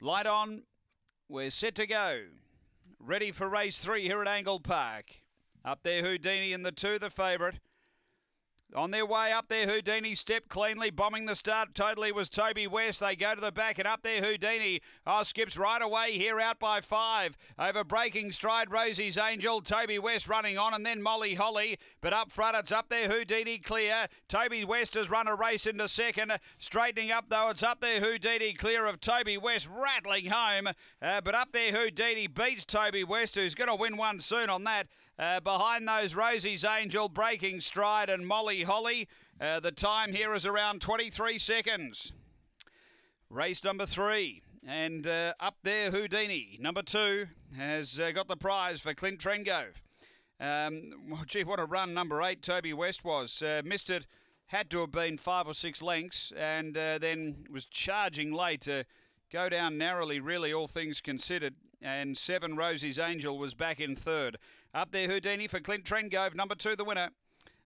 Light on. We're set to go. Ready for race three here at Angle Park. Up there, Houdini in the two, the favourite. On their way up there, Houdini stepped cleanly, bombing the start totally was Toby West. They go to the back and up there, Houdini. Oh, skips right away here out by five. Over breaking stride, Rosie's Angel. Toby West running on and then Molly Holly. But up front, it's up there, Houdini clear. Toby West has run a race into second. Straightening up though, it's up there, Houdini clear of Toby West, rattling home. Uh, but up there, Houdini beats Toby West, who's going to win one soon on that. Uh, behind those, Rosie's Angel, Breaking Stride, and Molly Holly. Uh, the time here is around 23 seconds. Race number three. And uh, up there, Houdini, number two, has uh, got the prize for Clint Trengove. Um, well, gee, what a run number eight Toby West was. Uh, missed it, had to have been five or six lengths, and uh, then was charging late to go down narrowly, really, all things considered and seven Rosie's Angel was back in third. Up there, Houdini for Clint Trengove, number two, the winner.